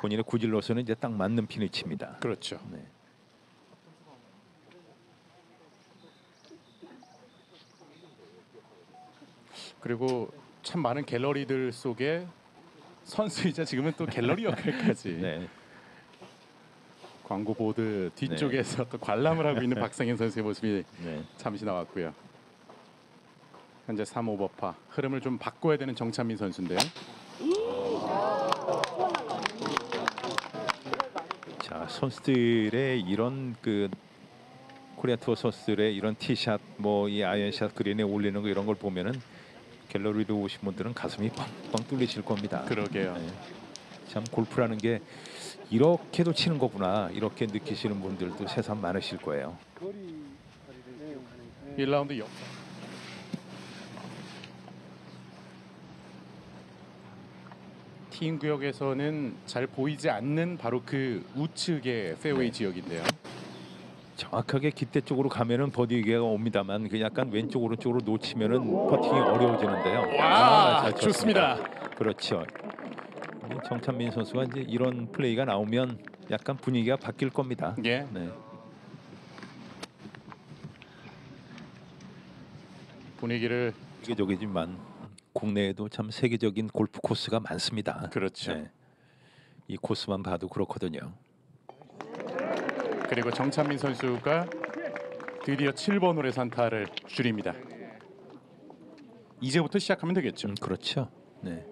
본인의 구질로서는 이제 딱 맞는 피니치입니다. 그렇죠. 네. 그리고 참 많은 갤러리들 속에 선수이자 지금은 또 갤러리 역할까지 네. 광고 보드 뒤쪽에서 또 관람을 하고 있는 박상현 선수의 모습이 네. 잠시 나왔고요. 현재 3오버파 흐름을 좀 바꿔야 되는 정찬민 선수인데요. 자 선수들의 이런 그 코리아 투어 선수들의 이런 티샷 뭐 이 아이언샷 그린에 올리는 거 이런 걸 보면은 갤러리로 오신 분들은 가슴이 뻥뻥 뚫리실 겁니다. 그러게요. 네. 참 골프라는 게 이렇게도 치는 거구나 이렇게 느끼시는 분들도 세상 많으실 거예요. 1라운드 역. 티 구역에서는 잘 보이지 않는 바로 그 우측의 페어웨이 네. 지역인데요. 정확하게 깃대 쪽으로 가면은 버디가 옵니다만 그 약간 왼쪽 오른쪽으로 놓치면은 퍼팅이 어려워지는데요. 와, 잘 좋습니다. 그렇죠. 이 정찬민 선수가 이제 이런 플레이가 나오면 약간 분위기가 바뀔 겁니다. 예. 네. 분위기를 세계적이지만 국내에도 참 세계적인 골프 코스가 많습니다. 그렇죠. 네. 이 코스만 봐도 그렇거든요. 그리고 정찬민 선수가 드디어 7번 홀의 산타를 줄입니다. 이제부터 시작하면 되겠죠. 음, 그렇죠. 네.